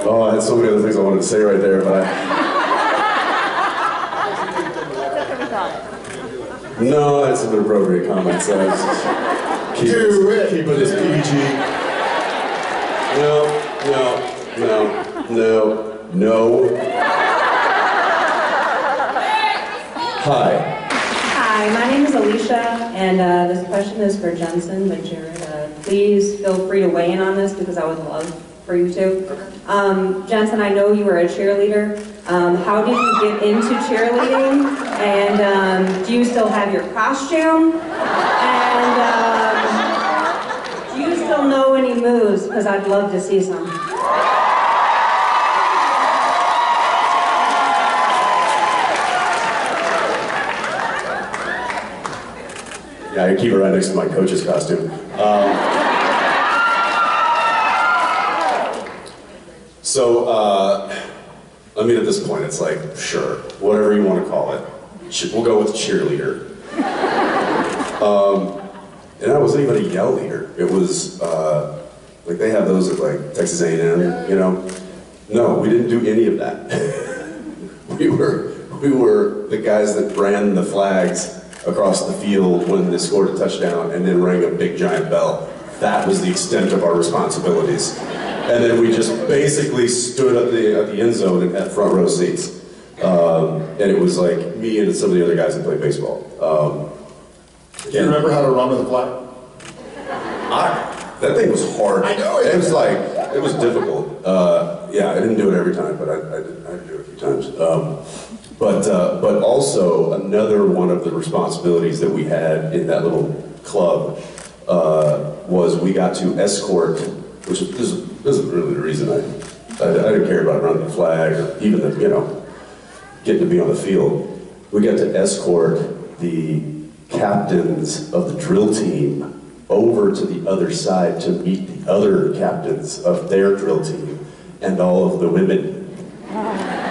Speaker 9: Oh, I had so many other things I wanted to say right there, but I. No, that's an inappropriate comment, so I just keep,
Speaker 8: Do it.
Speaker 9: keep it as PG. No, no, no, no, no. Hi.
Speaker 14: Alicia, and uh, this question is for Jensen, but Jared, uh, please feel free to weigh in on this because I would love for you to. Um, Jensen, I know you were a cheerleader. Um, how did you get into cheerleading? And um, do you still have your costume? And um, do you still know any moves? Because I'd love to see some.
Speaker 9: Yeah, I keep it right next to my coach's costume. Um, so, uh, I mean, at this point, it's like, sure, whatever you want to call it. We'll go with cheerleader. Um, and I wasn't even a yell leader. It was, uh, like they have those at like Texas A&M, you know? No, we didn't do any of that. we were, we were the guys that ran the flags across the field when they scored a touchdown and then rang a big giant bell. That was the extent of our responsibilities. And then we just basically stood at the, at the end zone and had front row seats. Um, and it was like me and some of the other guys that played baseball. Um,
Speaker 8: Do you remember how to run with a flag?
Speaker 9: I, that thing was hard.
Speaker 8: I know it.
Speaker 9: It was like, it was difficult. Uh, yeah, I didn't do it every time, but I, I, did, I did do it a few times. Um, but, uh, but also, another one of the responsibilities that we had in that little club uh, was we got to escort, which is, this, is- really the reason I, I, I didn't care about running the flag or even the, you know, getting to be on the field. We got to escort the captains of the drill team over to the other side to meet the other captains of their drill team and all of the women.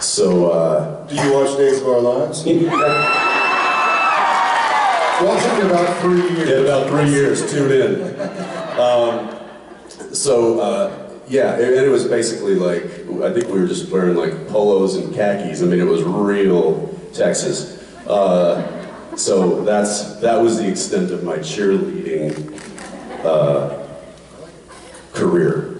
Speaker 9: So, uh,
Speaker 8: Do you watch Days of Our Lives? Watching it about three years.
Speaker 9: Yeah, about three years, tuned in. Um, so, uh, yeah, and it was basically like, I think we were just wearing like polos and khakis. I mean, it was real Texas. Uh, so that's, that was the extent of my cheerleading uh, career.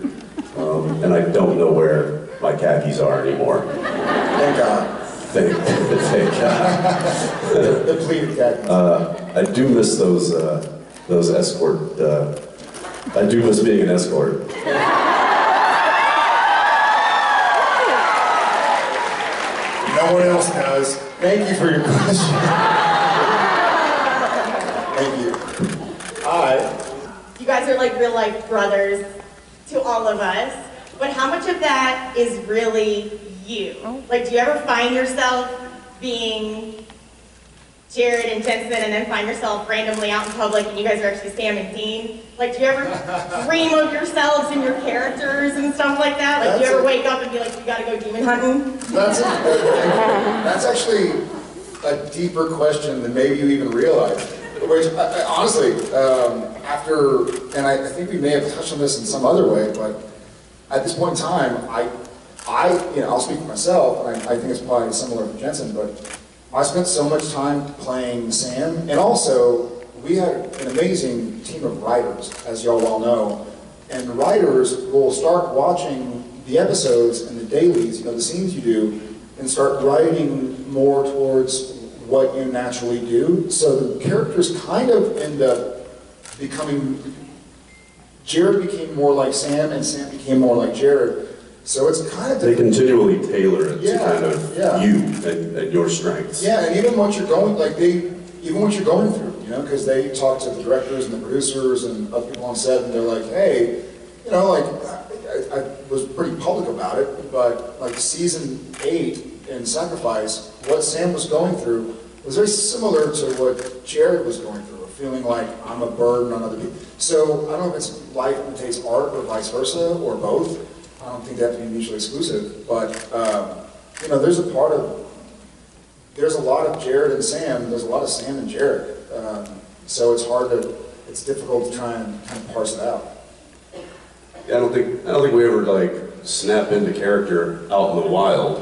Speaker 9: Um, and I don't know where my khakis are anymore.
Speaker 8: Thank God.
Speaker 9: Thank, thank God.
Speaker 8: The pleated khakis.
Speaker 9: Uh, I do miss those uh, those escort. Uh, I do miss being an escort.
Speaker 8: No one else does. Thank you for your question. Thank you. I,
Speaker 2: You guys are like real life brothers to all of us, but how much of that is really you? Like, do you ever find yourself being Jared and Jensen and then find yourself randomly out in public and you guys are actually Sam and Dean? Like, do you ever dream of yourselves and your characters and stuff like that? Like, do you ever
Speaker 8: a-
Speaker 2: wake up and be like, we gotta go demon hunting?
Speaker 8: that's, a, that's actually a deeper question than maybe you even realize. Which, I, I, honestly, um, after, and I, I think we may have touched on this in some other way, but at this point in time, I, I, you know, I'll speak for myself, and I, I think it's probably similar for Jensen, but I spent so much time playing Sam, and also we had an amazing team of writers, as y'all well know, and the writers will start watching the episodes and the dailies, you know, the scenes you do, and start writing more towards what you naturally do. So the characters kind of end up becoming Jared became more like Sam, and Sam became more like Jared. So it's kind of
Speaker 9: They continually tailor it to kind of
Speaker 8: yeah.
Speaker 9: you and, and your strengths.
Speaker 8: Yeah, and even what you're going, like they, even what you're going through, you know, because they talk to the directors and the producers and other people on set, and they're like, hey, you know, like I, I, I was pretty public about it, but like season eight in Sacrifice, what Sam was going through was very similar to what Jared was going through, feeling like I'm a burden on other people. So I don't know if it's life imitates art or vice versa or both. I don't think they have to be mutually exclusive, but um, you know, there's a part of there's a lot of Jared and Sam. There's a lot of Sam and Jared. Um, so it's hard to, it's difficult to try and kind of parse it out.
Speaker 9: Yeah, I don't think I don't think we ever like snap into character out in the wild.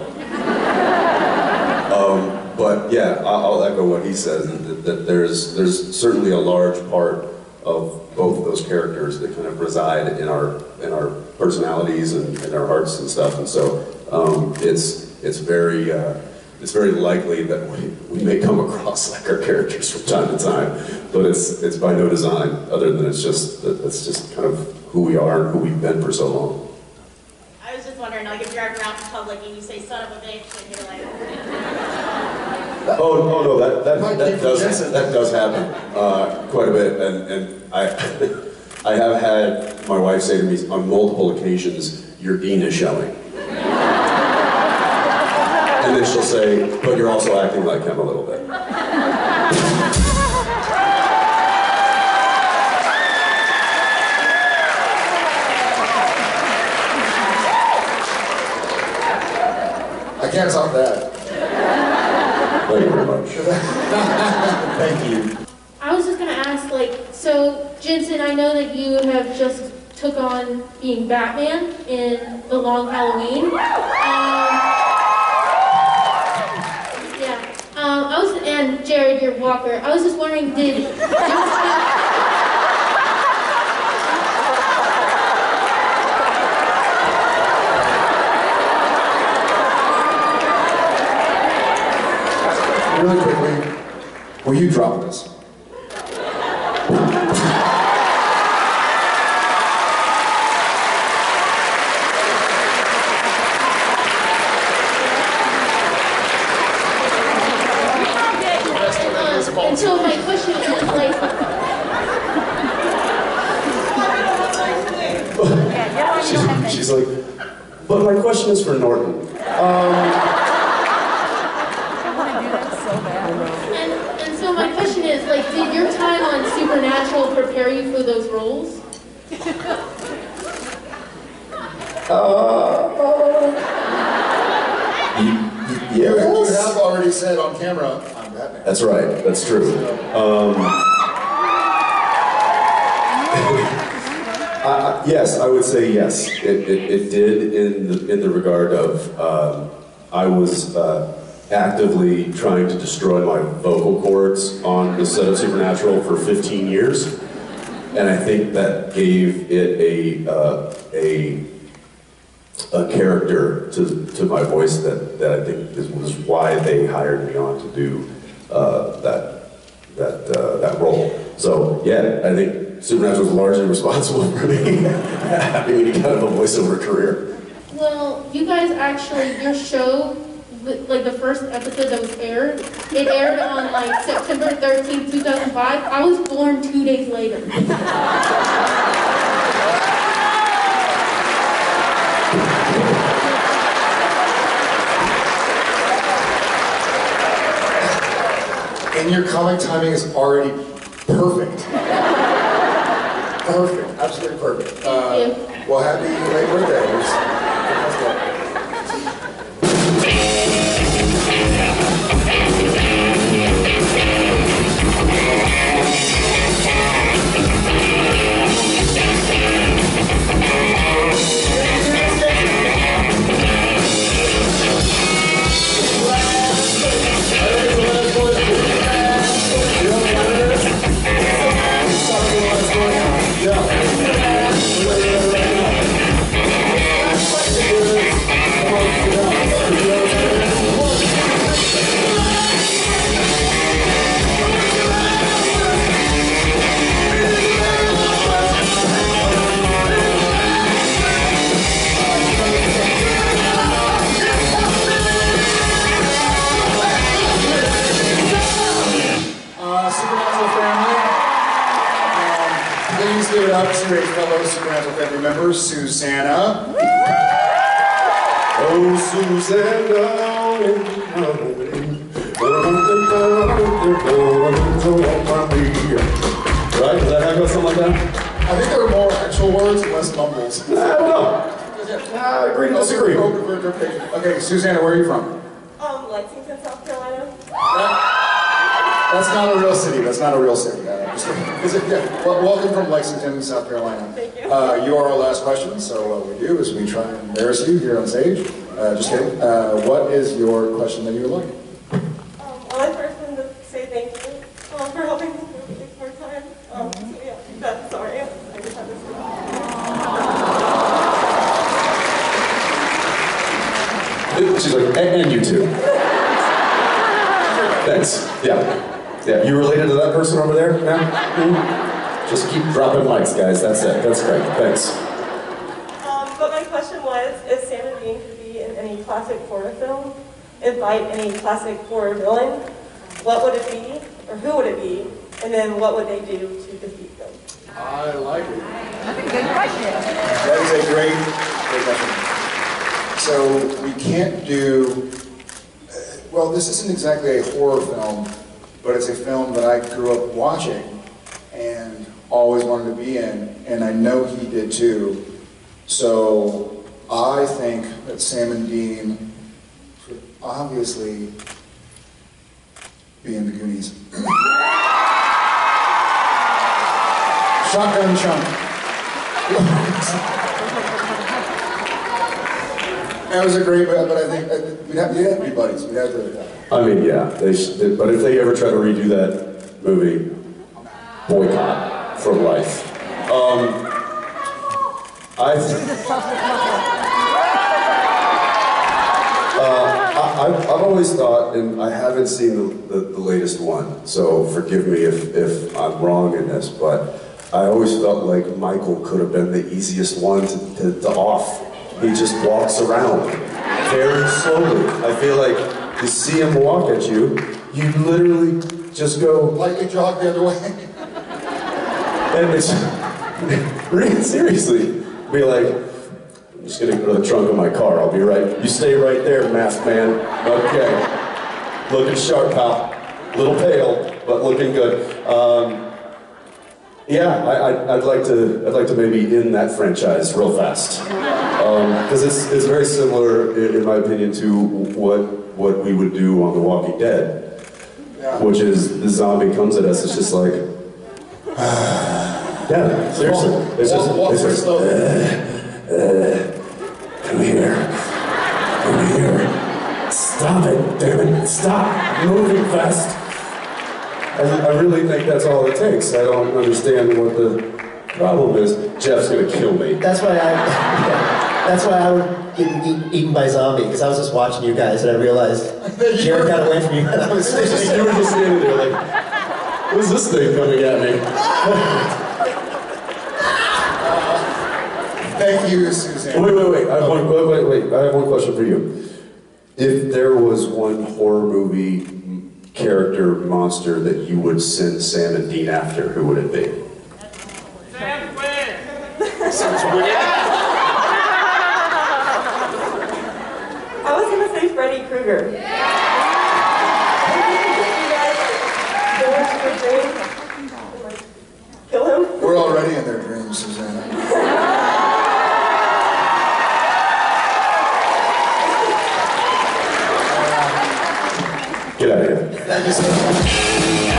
Speaker 9: um, but yeah, I- I'll echo what he says that, that there's there's certainly a large part of both of those characters that kind of reside in our in our personalities and in our hearts and stuff. And so um, it's it's very, uh, it's very likely that we, we may come across like our characters from time to time, but it's, it's by no design, other than it's just, that it's just kind of who we are and who we've been for so long.
Speaker 2: I was just wondering, like, if you're ever out in public and you say son of a bitch, and you're like,
Speaker 9: Oh, oh no, that, that, that does, that does happen, uh, quite a bit, and, and I, I have had my wife say to me on multiple occasions, your Dean is showing. And then she'll say, but you're also acting like him a little bit.
Speaker 8: I can't top that.
Speaker 9: Thank you very much.
Speaker 8: Thank you.
Speaker 15: I was just gonna ask, like, so Jensen, I know that you have just took on being Batman in The Long Halloween. Um, yeah. Um, I was, and Jared, your Walker. I was just wondering, did
Speaker 8: Really quickly, will you drop this?
Speaker 15: um, and so my question is, like,
Speaker 9: She's, she's like, but my question is for Norton. Um,
Speaker 15: and, and so my question is, like, did your time on Supernatural prepare you for those roles?
Speaker 8: You, you have already said on camera, I'm Batman.
Speaker 9: That's right. That's true. Um, I- I- yes, I would say yes. It, it, it did in the, in the regard of um, I was uh, actively trying to destroy my vocal cords on the set of Supernatural for 15 years, and I think that gave it a uh, a a character to, to my voice that, that I think is, was why they hired me on to do uh, that that uh, that role. So yeah, I think Supernatural was largely responsible for me having any kind of a voiceover career.
Speaker 15: Well, you guys actually, your show, li- like the first episode that was aired, it aired on like September 13th, 2005. I was born two days later.
Speaker 8: And your comic timing is already perfect. perfect, absolutely perfect. Uh, well, happy late birthday. Up to a fellow Supernatural family member, Susanna.
Speaker 9: Oh, Susanna. Right? Is that have something like that?
Speaker 8: I think there are more actual words and less mumbles.
Speaker 9: I don't know. I agree disagree.
Speaker 8: Open for interpretation. Okay, Susanna, where are you from?
Speaker 16: Um, Lexington, South Carolina.
Speaker 8: That's not a real city. That's not a real city. Is it- yeah. Well, welcome from Lexington, South Carolina.
Speaker 16: Thank you.
Speaker 8: Uh, you are our last question, so what we do is we try and embarrass you here on stage. Uh, just kidding. Uh, what is your question that you would like?
Speaker 16: Um, well, I first wanted to say thank you um, for helping me through this hard time. Um, so yeah, that's sorry. I just had this.
Speaker 9: She's like, and, Yeah, you related to that person over there now? Hmm? Just keep dropping mics, guys. That's it. That's great. Thanks.
Speaker 16: Um, but my question was, if Sam and Dean could be in any classic horror film, invite any classic horror villain, what would it be, or who would it be, and then what would they do to defeat them?
Speaker 8: I like it.
Speaker 16: That's a good question.
Speaker 8: That is a great, great question. So we can't do, uh, well, this isn't exactly a horror film, but it's a film that I grew up watching and always wanted to be in, and I know he did too. So I think that Sam and Dean should obviously be in the Goonies. Shotgun chunk. That was a great, but I think uh, we'd have, we'd have to be buddies. We'd have to.
Speaker 9: I mean, yeah, they but if they ever try to redo that movie, boycott for life. Um, I, uh, I've, I've always thought, and I haven't seen the, the, the latest one, so forgive me if, if I'm wrong in this, but I always felt like Michael could have been the easiest one to, to, to off. He just walks around very slowly. I feel like you see him walk at you, you literally just go.
Speaker 8: like Lightly jog the other way.
Speaker 9: And it's really seriously be like, I'm just gonna go to the trunk of my car. I'll be right. You stay right there, masked man. Okay. Looking sharp, pal. Little pale, but looking good. Um, yeah, I, I, I'd like to. I'd like to maybe end that franchise real fast because it's it's very similar, in, in my opinion, to what what we would do on The Walking Dead, which is the zombie comes at us. It's just like. Yeah, seriously. It's just,
Speaker 8: Walk- walk
Speaker 9: it's
Speaker 8: very
Speaker 9: just,
Speaker 8: slowly.
Speaker 9: uh, uh, come here. Come here. Stop it, damn it. Stop moving fast. I, I really think that's all it takes. I don't understand what the problem is. Jeff's gonna kill me.
Speaker 17: That's why I, that's why I would get eat, eaten by zombie, because I was just watching you guys and I realized Jared got away from you. and I was
Speaker 9: you were just standing there like, what's this thing coming at me?
Speaker 8: Thank you, Suzanne.
Speaker 9: Wait, wait, wait. I have one, wait, wait, wait. I have one question for you. If there was one horror movie character monster that you would send Sam and Dean after, who would it be?
Speaker 8: Sounds weird.
Speaker 16: I was gonna say Freddy Krueger. Kill him?
Speaker 8: We're already in Susanna.
Speaker 9: Get out of here.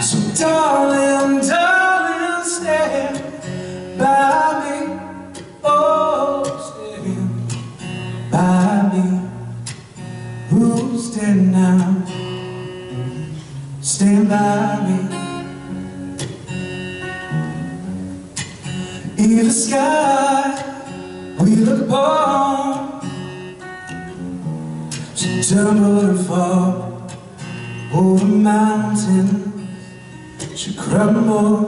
Speaker 17: So
Speaker 18: darling, darling, stand by me. Oh, stand by me. Ooh, stand now. Stand by me. In the sky, we look upon. She tumble and fall over mountains should crumble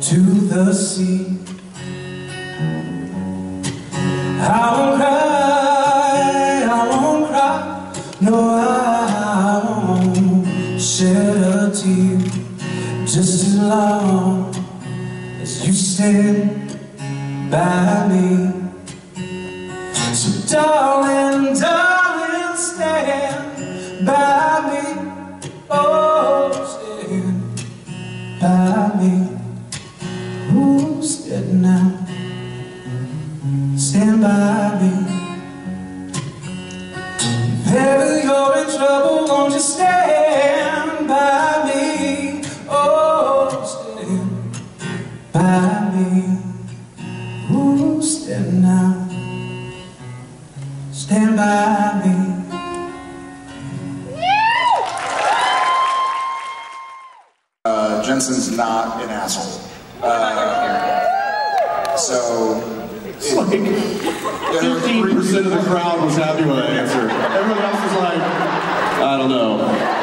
Speaker 18: to the sea. I won't cry, I won't cry, no I won't shed a tear just as long as you stand by me. So darling,
Speaker 8: Not an asshole. Uh, so.
Speaker 9: It's like 15% of the crowd was happy with that answer. Everyone else was like, I don't know.